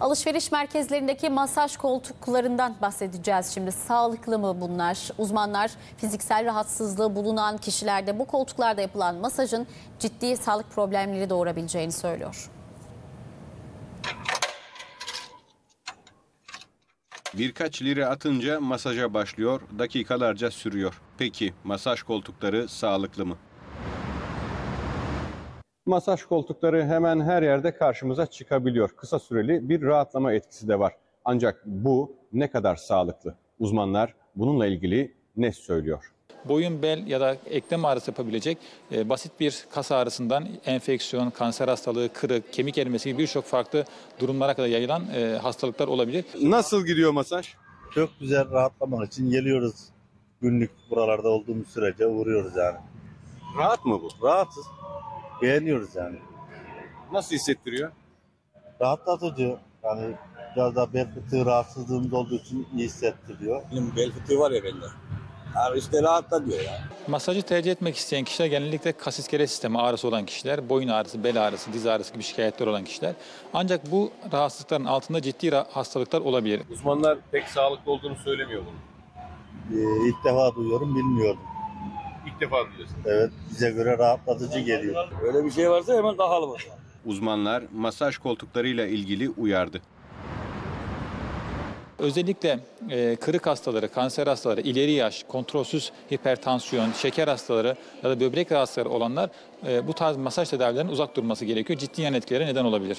Alışveriş merkezlerindeki masaj koltuklarından bahsedeceğiz şimdi. Sağlıklı mı bunlar? Uzmanlar fiziksel rahatsızlığı bulunan kişilerde bu koltuklarda yapılan masajın ciddi sağlık problemleri doğurabileceğini söylüyor. Birkaç lira atınca masaja başlıyor, dakikalarca sürüyor. Peki masaj koltukları sağlıklı mı? Masaj koltukları hemen her yerde karşımıza çıkabiliyor. Kısa süreli bir rahatlama etkisi de var. Ancak bu ne kadar sağlıklı? Uzmanlar bununla ilgili ne söylüyor? boyun, bel ya da eklem ağrısı yapabilecek e, basit bir kas ağrısından enfeksiyon, kanser hastalığı, kırık, kemik erimesi gibi birçok farklı durumlara kadar yayılan e, hastalıklar olabilir. Nasıl gidiyor masaj? Çok güzel rahatlamak için geliyoruz. Günlük buralarda olduğumuz sürece uğruyoruz yani. Rahat mı bu? Rahatsız. Beğeniyoruz yani. Nasıl hissettiriyor? Rahatlatıcı. Yani biraz da bel fıtığı rahatsızlığımız olduğu için iyi hissettiriyor. Benim bel fıtığı var ya bende. Abi işte rahatla diyor ya. Masajı tercih etmek isteyen kişiler genellikle kas iskelet sistemi ağrısı olan kişiler, boyun ağrısı, bel ağrısı, diz ağrısı gibi şikayetler olan kişiler. Ancak bu rahatsızlıkların altında ciddi hastalıklar olabilir. Uzmanlar pek sağlıklı olduğunu söylemiyor bunu. Ee, ilk defa duyuyorum bilmiyordum. İlk defa duyuyorsun. Evet bize göre rahatlatıcı geliyor. Öyle bir şey varsa hemen kalkalım. Uzmanlar masaj koltuklarıyla ilgili uyardı. Özellikle e, kırık hastaları, kanser hastaları, ileri yaş, kontrolsüz hipertansiyon, şeker hastaları ya da böbrek rahatsızları olanlar e, bu tarz masaj tedavilerinin uzak durması gerekiyor. Ciddi yan etkilere neden olabilir.